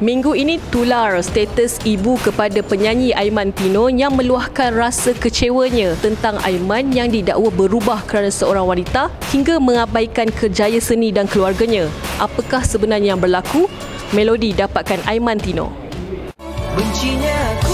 Minggu ini tular status ibu kepada penyanyi Aiman Tino yang meluahkan rasa kecewanya tentang Aiman yang didakwa berubah kerana seorang wanita hingga mengabaikan kerjaya seni dan keluarganya. Apakah sebenarnya yang berlaku? Melodi dapatkan Aiman Tino. Bencinya aku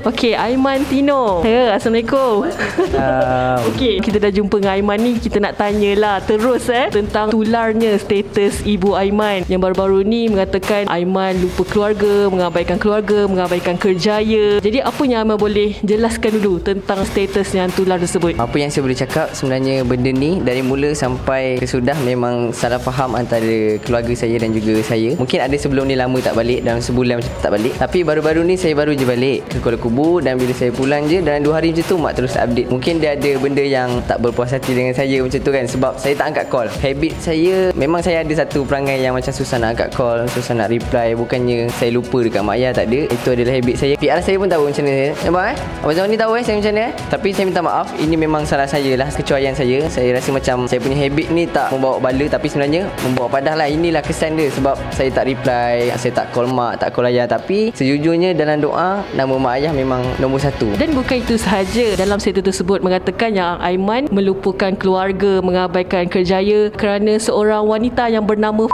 Okey, Aiman Tino. Ya, Assalamualaikum. Uh, Okey, kita dah jumpa dengan Aiman ni, kita nak tanyalah terus eh tentang tularnya status ibu Aiman yang baru-baru ni mengatakan Aiman lupa keluarga, mengabaikan keluarga, mengabaikan kerjaya. Jadi apa yang Aiman boleh jelaskan dulu tentang status yang tular tersebut? apa yang saya boleh cakap sebenarnya benda ni dari mula sampai kesudah memang salah faham antara keluarga saya dan juga saya. Mungkin ada sebelum ni lama tak balik dalam sebulan macam tak balik. Tapi baru-baru ni saya baru je balik ke Kuala Kubu dan bila saya pulang je dalam dua hari macam tu mak terus update. Mungkin dia ada benda yang tak berpuas hati dengan saya macam tu kan sebab saya tak angkat call. Habit saya memang saya ada satu perangai yang macam susah nak angkat call, susah nak reply bukannya saya lupa dekat mak ayah tak ada. Itu adalah habit saya. PR saya pun tahu macam mana. Nampak eh? Abang Zaman ni tahu eh saya macam mana eh? Tapi saya minta maaf. Ini memang salah saya lah. Kecuaian saya. Saya rasa macam saya punya habit ni tak membawa bala. Tapi sebenarnya membawa padah lah. Inilah kesan dia. Sebab saya tak reply. Saya tak call mak. Tak call ayah. Tapi sejujurnya dalam doa. Nama mak ayah memang nombor satu. Dan bukan itu sahaja dalam status tersebut mengatakan yang Aiman melupakan keluarga, mengabaikan kerjaya kerana seorang wanita yang bernama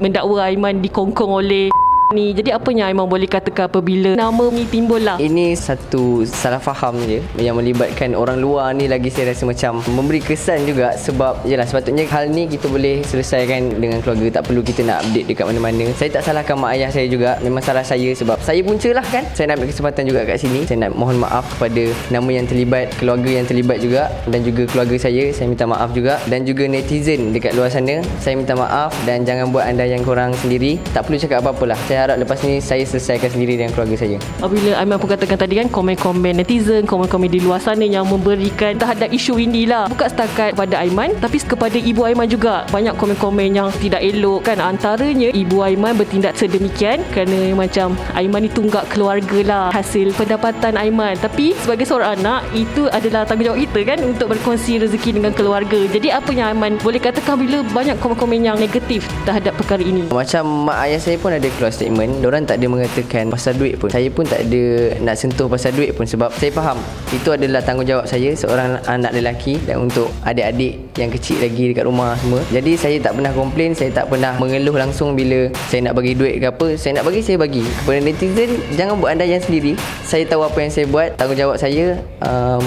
mendakwa Aiman dikongkong oleh ni. Jadi apa yang Aiman boleh katakan apabila nama ni timbul lah? Ini satu salah faham je yang melibatkan orang luar ni lagi saya rasa macam memberi kesan juga sebab yalah sepatutnya hal ni kita boleh selesaikan dengan keluarga tak perlu kita nak update dekat mana-mana. Saya tak salahkan mak ayah saya juga memang salah saya sebab saya punca lah kan. Saya nak ambil kesempatan juga kat sini. Saya nak mohon maaf kepada nama yang terlibat, keluarga yang terlibat juga dan juga keluarga saya. Saya minta maaf juga dan juga netizen dekat luar sana. Saya minta maaf dan jangan buat anda yang korang sendiri. Tak perlu cakap apa-apa lah. Saya harap lepas ni saya selesaikan sendiri dengan keluarga saya. Apabila Aiman pun katakan tadi kan komen-komen netizen, komen-komen di luar sana yang memberikan terhadap isu ini lah. Bukan setakat pada Aiman tapi kepada ibu Aiman juga. Banyak komen-komen yang tidak elok kan. Antaranya ibu Aiman bertindak sedemikian kerana macam Aiman ni tunggak keluarga lah hasil pendapatan Aiman. Tapi sebagai seorang anak itu adalah tanggungjawab kita kan untuk berkongsi rezeki dengan keluarga. Jadi apa yang Aiman boleh katakan bila banyak komen-komen yang negatif terhadap perkara ini? Macam mak ayah saya pun ada keluar statement Diorang tak ada mengatakan pasal duit pun. Saya pun tak ada nak sentuh pasal duit pun Sebab saya faham Itu adalah tanggungjawab saya Seorang anak lelaki Dan untuk adik-adik yang kecil lagi dekat rumah semua. Jadi saya tak pernah komplain Saya tak pernah mengeluh langsung bila Saya nak bagi duit ke apa. Saya nak bagi, saya bagi. Kepada netizen Jangan buat anda yang sendiri. Saya tahu apa yang saya buat Tanggungjawab saya um,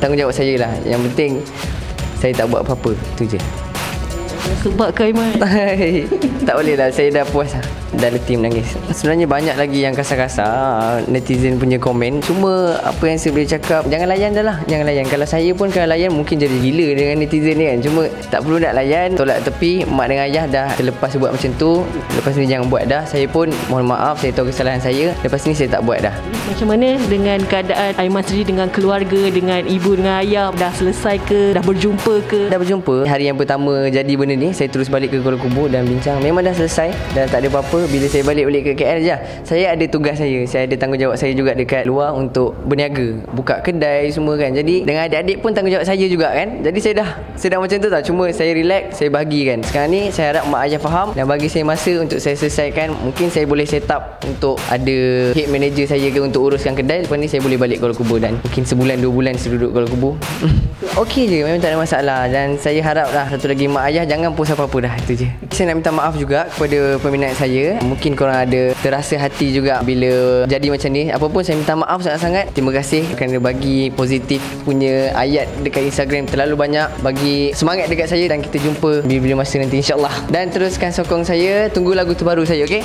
Tanggungjawab saya lah. Yang penting Saya tak buat apa-apa. Itu je Sebab ke Aiman? tak boleh lah Saya dah puas lah Dah letih menangis Sebenarnya banyak lagi yang kasar-kasar Netizen punya komen. Cuma Apa yang saya boleh cakap Jangan layan dah lah. Jangan layan. Kalau saya pun kalau layan Mungkin jadi gila dengan netizen ni kan. Cuma tak perlu nak layan Tolak tepi Mak dengan ayah dah terlepas buat macam tu. Lepas ni jangan buat dah. Saya pun mohon maaf Saya tahu kesalahan saya. Lepas ni saya tak buat dah. Macam mana dengan keadaan Aiman sendiri dengan keluarga, dengan ibu, dengan ayah? Dah selesai ke, dah berjumpa ke? Dah berjumpa. Hari yang pertama jadi benda ni Saya terus balik ke Kuala Kubu Dan bincang. Memang dah selesai. Dan tak ada apa-apa Bila saya balik-balik ke KL je Saya ada tugas saya. Saya ada tanggungjawab saya juga Dekat luar untuk berniaga Buka kedai semua kan. Jadi dengan adik-adik pun tanggungjawab saya juga kan. Jadi saya dah Saya dah macam tu tau. Cuma saya relax Saya bagi kan. Sekarang ni saya harap mak ayah faham Dan bagi saya masa Untuk saya selesaikan. Mungkin saya boleh set up Untuk ada Head manager saya ke Untuk uruskan kedai. Lepas ni saya boleh balik Kuala Kubu Dan mungkin sebulan dua bulan Saya duduk Kuala Kubu Okey je Memang tak ada masalah. Dan saya harap lah Satu lagi mak ayah Jangan post apa-apa dah. Itu je. Saya nak minta maaf juga Kepada peminat Mungkin korang ada Terasa hati juga Bila jadi macam ni. Apa pun saya minta maaf sangat-sangat Terima kasih Kerana bagi positif punya ayat Dekat Instagram. Terlalu banyak Bagi semangat dekat saya Dan kita jumpa Bila-bila masa nanti InsyaAllah. Dan teruskan sokong saya. Tunggu lagu terbaru saya Okay